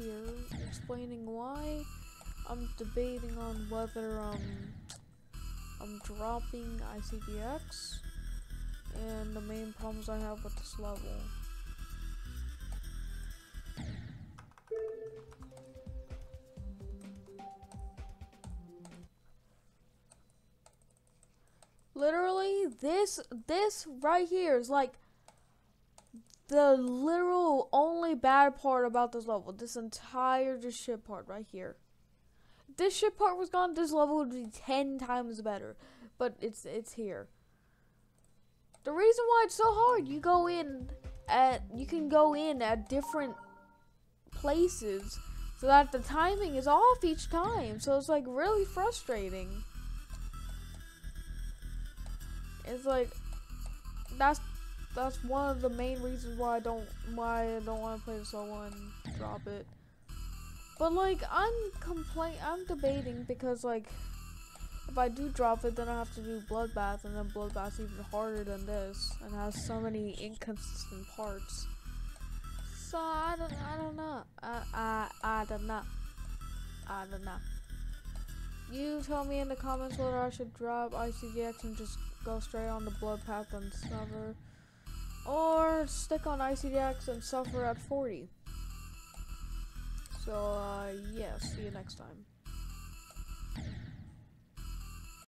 here explaining why I'm debating on whether um I'm dropping ICDX and the main problems I have with this level. Literally, this this right here is like the literal only bad part about this level. This entire just shit part right here. This shit part was gone, this level would be ten times better. But it's it's here. The reason why it's so hard, you go in at you can go in at different places so that the timing is off each time. So it's like really frustrating. It's like that's that's one of the main reasons why I don't why I don't want to play the solo and drop it. But like I'm complain I'm debating because like if I do drop it then I have to do Bloodbath and then Bloodbath's even harder than this and has so many inconsistent parts. So I don't I don't know. I I I don't know. I don't know. You tell me in the comments whether I should drop ICDX and just go straight on the Bloodbath and Suffer. Or stick on ICDX and Suffer at 40. So, uh, yeah, see you next time.